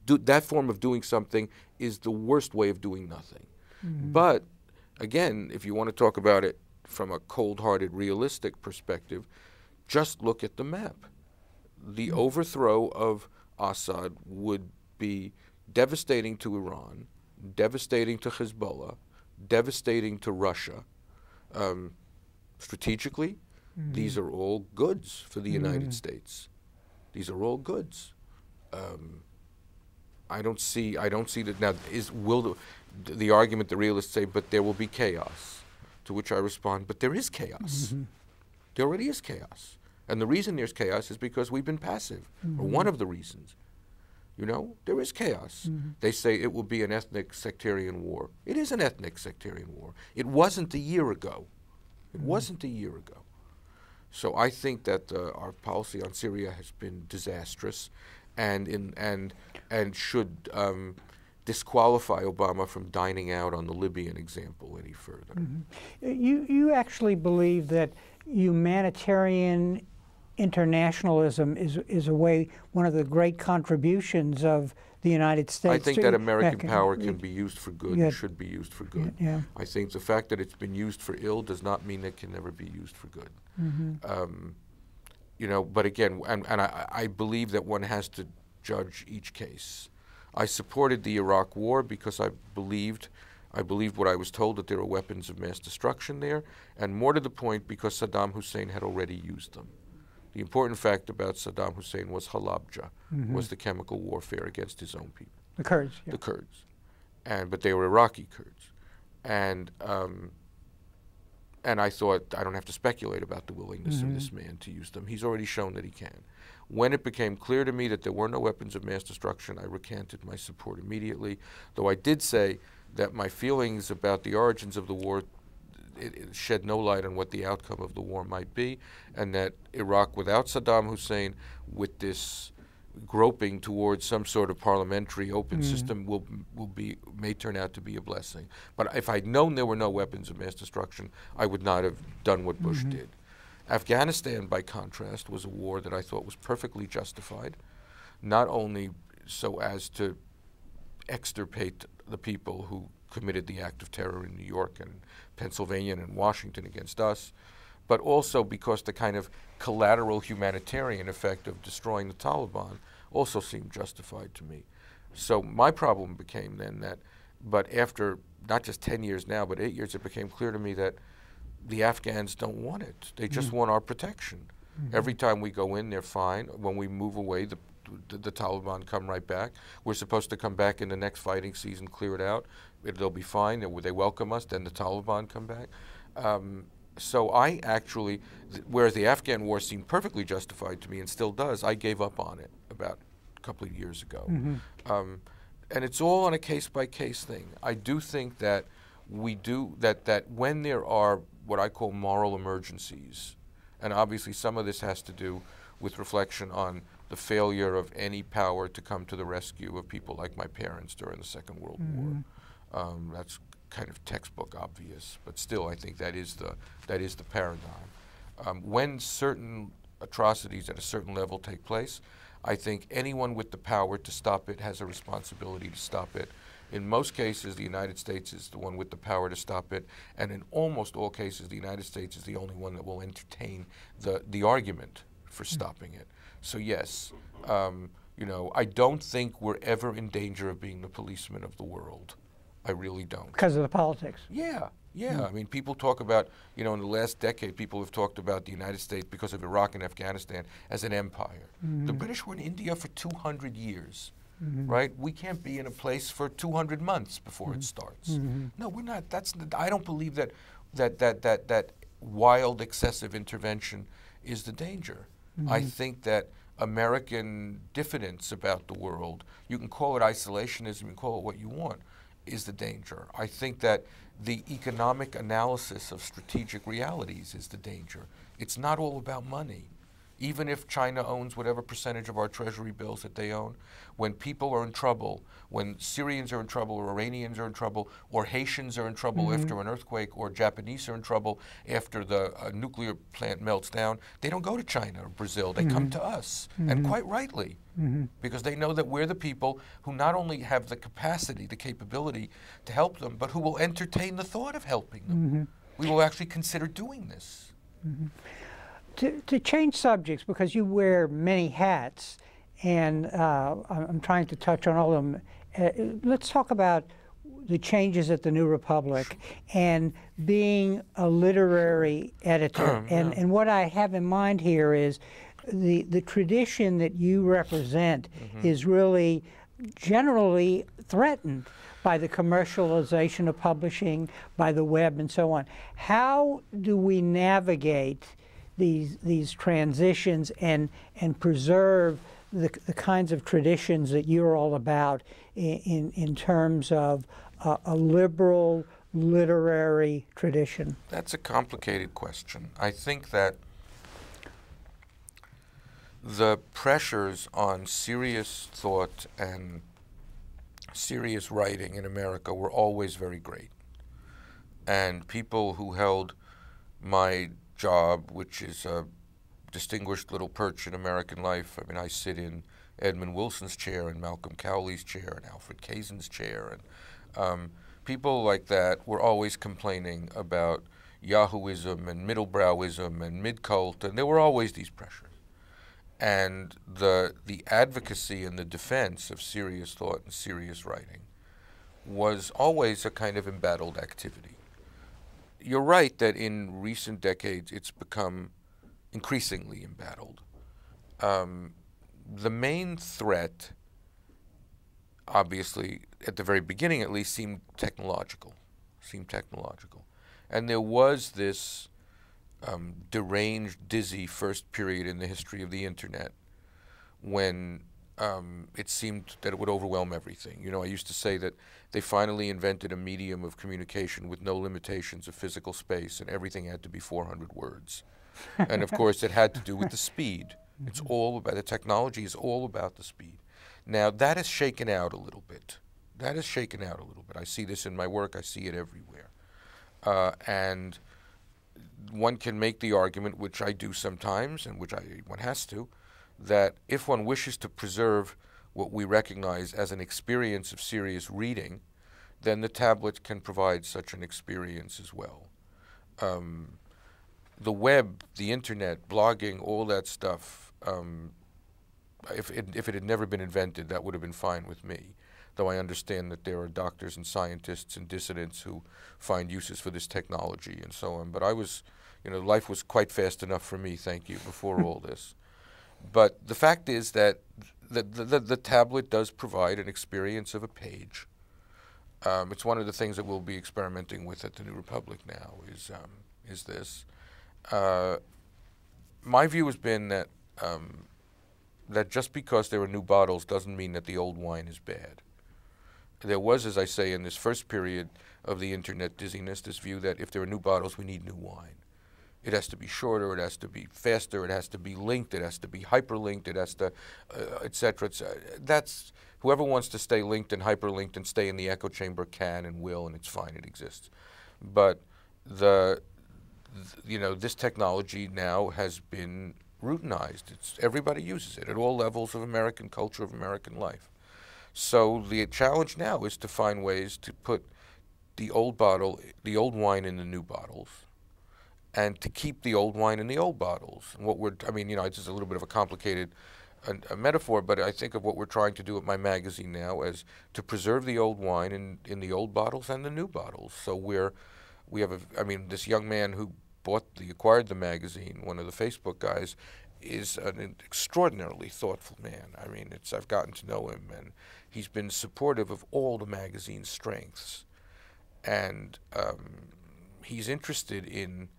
do, that form of doing something is the worst way of doing nothing. Mm-hmm. But again, if you want to talk about it from a cold-hearted, realistic perspective, just look at the map. The mm-hmm. overthrow of Assad would be devastating to Iran, devastating to Hezbollah, devastating to Russia. Um, strategically, Mm. These are all goods for the United mm. States. These are all goods. Um, I don't see. I don't see that now. Is will the, the argument the realists say, but there will be chaos? To which I respond, but there is chaos. Mm -hmm. There already is chaos, and the reason there's chaos is because we've been passive, -hmm. or one of the reasons. You know, there is chaos. Mm -hmm. They say it will be an ethnic sectarian war. It is an ethnic sectarian war. It wasn't a year ago. It mm -hmm. wasn't a year ago. So I think that uh, our policy on Syria has been disastrous, and in and and should um, disqualify Obama from dining out on the Libyan example any further. Mm -hmm. You you actually believe that humanitarian internationalism is is a way one of the great contributions of the United States. I think that American power can be used for good and should be used for good. Yeah, I think the fact that it's been used for ill does not mean it can never be used for good. Mm -hmm. um, you know, but again, and, and I, I believe that one has to judge each case. I supported the Iraq War because I believed I believed what I was told that there were weapons of mass destruction there, and more to the point, because Saddam Hussein had already used them. The important fact about Saddam Hussein was Halabja, mm -hmm. was the chemical warfare against his own people. The Kurds. Yeah. The Kurds, and but they were Iraqi Kurds, and um, and I thought I don't have to speculate about the willingness mm -hmm. of this mm-hmm. man to use them. He's already shown that he can. When it became clear to me that there were no weapons of mass destruction, I recanted my support immediately. Though I did say that my feelings about the origins of the war it, it shed no light on what the outcome of the war might be, and that Iraq without Saddam Hussein, with this groping towards some sort of parliamentary open mm. system will will be may turn out to be a blessing. But if I'd known there were no weapons of mass destruction, I would not have done what Bush mm -hmm. did. Afghanistan, by contrast, was a war that I thought was perfectly justified, not only so as to extirpate the people who committed the act of terror in New York and Pennsylvania and Washington against us, but also because the kind of collateral humanitarian effect of destroying the Taliban also seemed justified to me. So my problem became then that, but after not just 10 years now, but eight years, it became clear to me that the Afghans don't want it. They just mm-hmm. want our protection. Mm-hmm. Every time we go in, they're fine. When we move away, the, the, the, Taliban come right back. We're supposed to come back in the next fighting season, clear it out. It, they'll be fine. They, they welcome us. Then the Taliban come back. Um, so I actually, whereas the Afghan war seemed perfectly justified to me and still does, I gave up on it about a couple of years ago. Mm-hmm. Um, and it's all on a case by case thing. I do think that we do that that when there are what I call moral emergencies, and obviously some of this has to do with reflection on the failure of any power to come to the rescue of people like my parents during the Second World mm-hmm. War. Um, that's kind of textbook obvious, but still, I think that is the that is the paradigm. Um, when certain atrocities at a certain level take place, I think anyone with the power to stop it has a responsibility to stop it. In most cases, the United States is the one with the power to stop it, and in almost all cases, the United States is the only one that will entertain the, the argument for hmm. stopping it. So, yes, um, you know, I don't think we're ever in danger of being the policeman of the world. I really don't. Because of the politics. Yeah, yeah. Mm. I mean, people talk about, you know, in the last decade, people have talked about the United States because of Iraq and Afghanistan as an empire. Mm. The mm-hmm. British were in India for 200 years. Mm-hmm. Right, we can't be in a place for 200 months before mm-hmm. it starts. Mm-hmm. No, we're not. That's. I don't believe that, that that that that wild, excessive intervention is the danger. I mm-hmm. think that American diffidence about the world. You can call it isolationism. You can call it what you want is the danger. I think that the economic analysis of strategic realities is the danger. It's not all about money even if China owns whatever percentage of our treasury bills that they own, when people are in trouble, when Syrians are in trouble, or Iranians are in trouble, or Haitians are in trouble mm-hmm. after an earthquake, or Japanese are in trouble after the uh, nuclear plant melts down, they don't go to China or Brazil. They mm-hmm. come to us, mm-hmm. and quite rightly, mm-hmm. because they know that we're the people who not only have the capacity, the capability to help them, but who will entertain the thought of helping them. Mm-hmm. We will actually consider doing this. To, to change subjects, because you wear many hats, and uh, I'm trying to touch on all of them, uh, let's talk about the changes at the New Republic and being a literary editor. *clears throat* and, yeah. and what I have in mind here is the, the tradition that you represent mm-hmm. is really generally threatened by the commercialization of publishing, by the web, and so on. How do we navigate? These these transitions and and preserve the, the kinds of traditions that you're all about in in, terms of a liberal literary tradition? That's a complicated question. I think that the pressures on serious thought and serious writing in America were always very great. And people who held my job, which is a distinguished little perch in American life. I mean, I sit in Edmund Wilson's chair and Malcolm Cowley's chair and Alfred Kazin's chair, and um, people like that were always complaining about Yahooism and middlebrowism and mid-cult, and there were always these pressures. And the the advocacy and the defense of serious thought and serious writing was always a kind of embattled activity you're right that in recent decades it's become increasingly embattled. Um, the main threat, obviously, at the very beginning at least, seemed technological, seemed technological, and there was this um, deranged, dizzy first period in the history of the internet when um, it seemed that it would overwhelm everything. You know, I used to say that they finally invented a medium of communication with no limitations of physical space, and everything had to be 400 words. and of course, it had to do with the *laughs* speed. It's mm-hmm. all about the technology is all about the speed. Now that has shaken out a little bit. That has shaken out a little bit. I see this in my work. I see it everywhere, uh, and one can make the argument, which I do sometimes, and which I, one has to, that if one wishes to preserve what we recognize as an experience of serious reading, then the tablet can provide such an experience as well. Um, the web, the internet, blogging, all that stuff, um, if, it, if it had never been invented, that would have been fine with me. though I understand that there are doctors and scientists and dissidents who find uses for this technology and so on. But I was, you know, life was quite fast enough for me, thank you, before *laughs* all this. But the fact is that the, the, the, tablet does provide an experience of a page. Um, it's one of the things that we'll be experimenting with at the New Republic now is, um, is this. Uh, my view has been that um, that just because there are new bottles doesn't mean that the old wine is bad. There was, as I say, in this first period of the internet dizziness, this view that if there are new bottles, we need new wine. It has to be shorter, it has to be faster, it has to be linked, it has to be hyperlinked, it has to, uh, et cetera, et cetera. That's, whoever wants to stay linked and hyperlinked and stay in the echo chamber can and will, and it's fine, it exists. But the, you know, this technology now has been routinized. It's, everybody uses it at all levels of American culture, of American life. So the challenge now is to find ways to put the old bottle, the old wine in the new bottles, and to keep the old wine in the old bottles. And what we're, I mean, you know, it's just a little bit of a complicated a, a metaphor, but I think of what we're trying to do at my magazine now as to preserve the old wine in, in the old bottles and the new bottles. So we're, we have a, I mean, this young man who bought the acquired the magazine, one of the Facebook guys, is an extraordinarily thoughtful man. I mean, it's I've gotten to know him, and he's been supportive of all the magazine's strengths, and um, he's interested in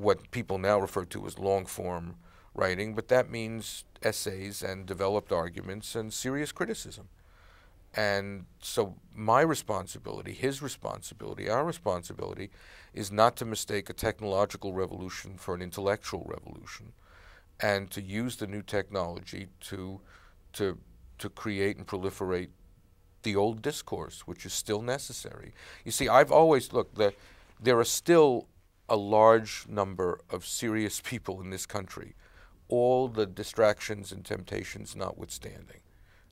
what people now refer to as long form writing, but that means essays and developed arguments and serious criticism. And so my responsibility, his responsibility, our responsibility is not to mistake a technological revolution for an intellectual revolution and to use the new technology to, to, to create and proliferate the old discourse, which is still necessary. You see, I've always looked, the, there are still a large number of serious *laughs* people in this country, all the distractions and temptations notwithstanding.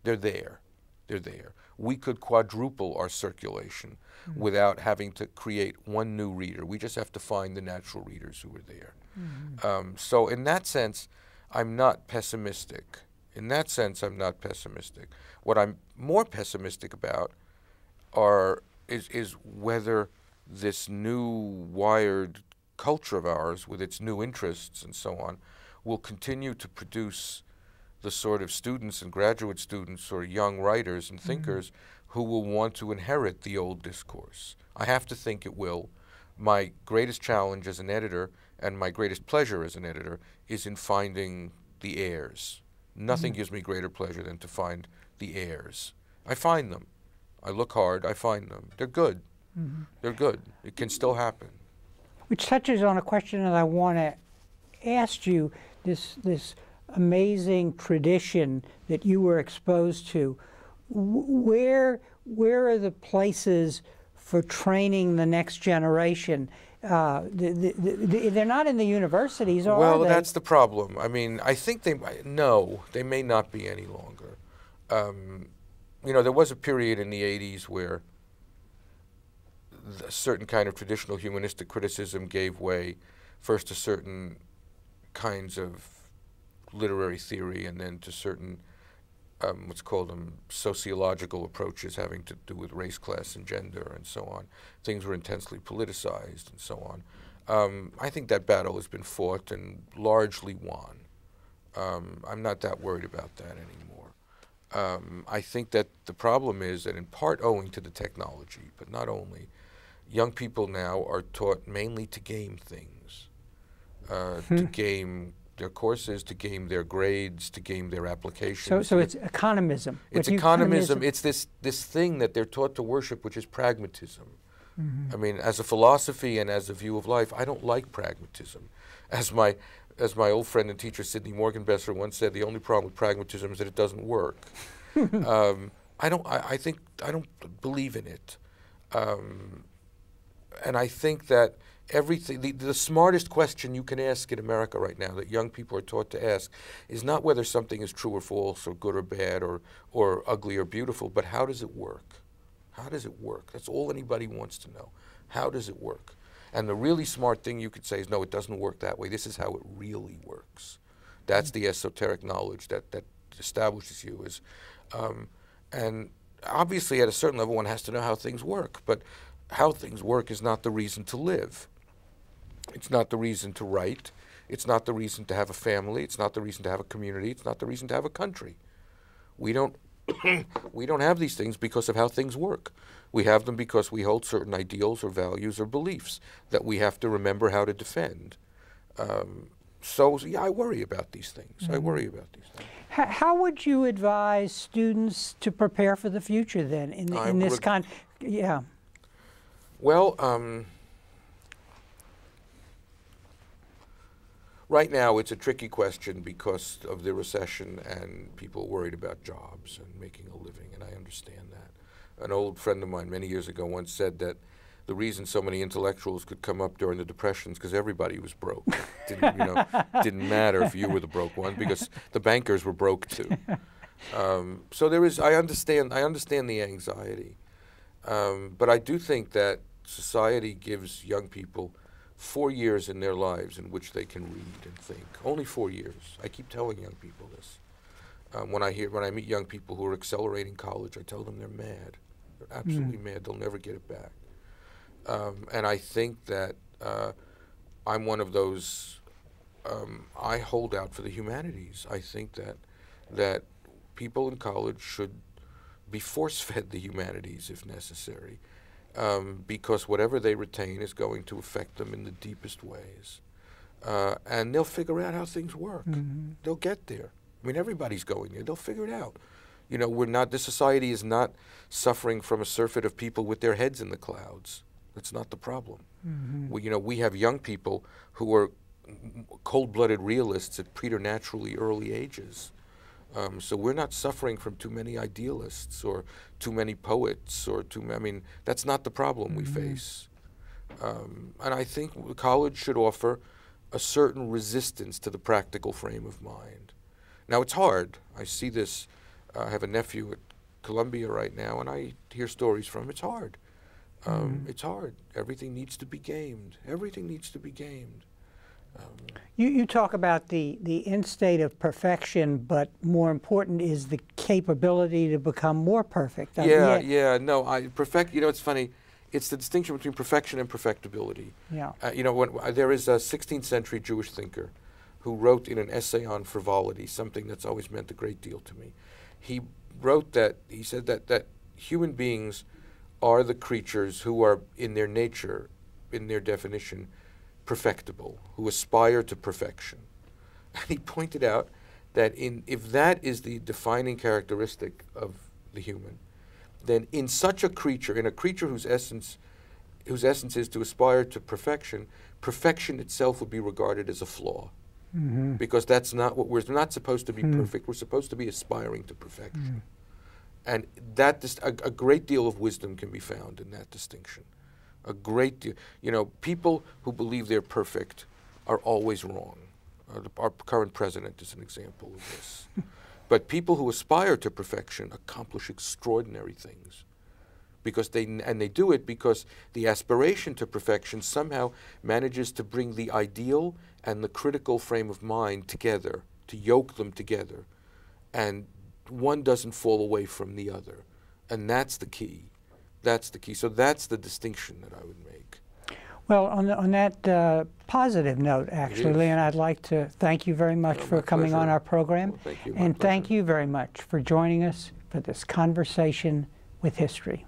They're there. They're there. We could quadruple our circulation mm without having to create one new reader. We just have to find the natural readers who are there. Mm um, so, in that sense, I'm not pessimistic. In that sense, I'm not pessimistic. What I'm more pessimistic about are is is whether this new wired culture of ours, with its new interests and so on, will continue to produce the sort of students and graduate students or young writers and thinkers mm -hmm. who will want to inherit the old discourse. I have to think it will. My greatest challenge as an editor and my greatest pleasure as an editor is in finding the heirs. Nothing mm -hmm. gives me greater pleasure than to find the heirs. I find them. I look hard, I find them. They're good. Mm -hmm. They're good. It can still happen which touches on a question that I want to ask you this, this amazing tradition that you were exposed to. Where, where are the places for training the next generation? Uh, the, the, the, they're not in the universities, are well, they? that's the problem. I mean, I think they no, they may not be any longer. Um, you know, there was a period in the '80s where a certain kind of traditional humanistic criticism gave way first to certain kinds of literary theory and then to certain um, what's called um, sociological approaches having to do with race, class, and gender, and so on. Things were intensely politicized, and so on. Um, I think that battle has been fought and largely won. Um, I'm not that worried about that anymore. Um, I think that the problem is that, in part owing to the technology, but not only, young people now are taught mainly to game things, uh, hmm. to game their courses, to game their grades, to game their applications. So, so it's economism. It's economism. It's this this thing that they're taught to worship, which is pragmatism. Mm -hmm. I mean, as a philosophy and as a view of life, I don't like pragmatism. As my as my old friend and teacher Sidney Morgenbesser once said, the only problem with pragmatism is that it doesn't work. *laughs* um, I don't. I, I, think I don't believe in it. Um, and I think that everything, the, the smartest question you can ask in America right now that young people are taught to ask is not whether something is true or false or good or bad or, or ugly or beautiful, but how does it work? How does it work? That's all anybody wants to know. How does it work? And the really smart thing you could say is, no, it doesn't work that way. This is how it really works. That's the esoteric knowledge that, that establishes you. Is, um, and obviously, at a certain level, one has to know how things work. But how things work is not the reason to live. It's not the reason to write. It's not the reason to have a family. It's not the reason to have a community. It's not the reason to have a country. We don't *coughs* we don't have these things because of how things work. We have them because we hold certain ideals or values or beliefs that we have to remember how to defend. Um, so, yeah, I worry about these things. Mm -hmm. I mm-hmm. worry about these things. How, how, would you advise students to prepare for the future then in, in this kind? Yeah. Well, um, right now it's a tricky question because of the recession and people worried about jobs and making a living, and I understand that. An old friend of mine many years ago once said that the reason so many intellectuals could come up during the depression is because everybody was broke. didn't, you know, *laughs* didn't matter if you were the broke one because the bankers were broke too. Um, so there is. I understand. I understand the anxiety, um, but I do think that society gives young people four years in their lives in which they can read and think. Only four years. I keep telling young people this. Um, when I hear when I meet young people who are accelerating college, I tell them they're mad. They're absolutely mm. mad. They'll never get it back. Um, and I think that uh, I'm one of those. Um, I hold out for the humanities. I think that that people in college should be force fed the humanities if necessary um, because whatever they retain is going to affect them in the deepest ways. Uh, and they'll figure out how things work. Mm-hmm. They'll get there. I mean, everybody's going there. They'll figure it out. You know, we're not. This society is not suffering from a surfeit of people with their heads in the clouds. That's not the problem. Mm-hmm. We, you know, we have young people who are cold-blooded realists at preternaturally early ages. Um, so we're not suffering from too many idealists or too many poets or too. I mean, that's not the problem we mm-hmm. face. Um, and I think the college should offer a certain resistance to the practical frame of mind. Now it's hard. I see this. Uh, I have a nephew at Columbia right now, and I hear stories from him. It's hard. Um, mm. It's hard. Everything needs to be gamed. Everything needs to be gamed. Um, you, you talk about the, the end state of perfection, but more important is the capability to become more perfect. yeah, yeah, no, I perfect. You know, it's funny. It's the distinction between perfection and perfectibility. Yeah. Uh, you know, when, uh, there is a 16th century Jewish thinker who wrote in an essay on frivolity something that's always meant a great deal to me. He wrote that he said that that human beings are the creatures who are in their nature, in their definition, perfectible, who aspire to perfection. And he pointed out that in, if that is the defining characteristic of the human, then in such a creature, in a creature whose essence, whose essence is to aspire to perfection, perfection itself would be regarded as a flaw. Mm-hmm. Because that's not what we're not supposed to be mm. perfect. We're supposed to be aspiring to perfection. Mm. And that dis- a, a great deal of wisdom can be found in that distinction a great deal. You know, people who believe they're perfect are always wrong. Uh, the, our current president is an example of this. *laughs* but people who aspire to perfection accomplish extraordinary things. Because they and they do it because the aspiration to perfection somehow manages to bring the ideal and the critical frame of mind together, to yoke them together, and one doesn't fall away from the other, and that's the key. That's the key. So that's the distinction that I would make. Well, on, on that uh, positive note, actually, Leon, I'd like to thank you very much for coming pleasure. on our program. Well, thank you, and pleasure. thank you very much for joining us for this conversation with history.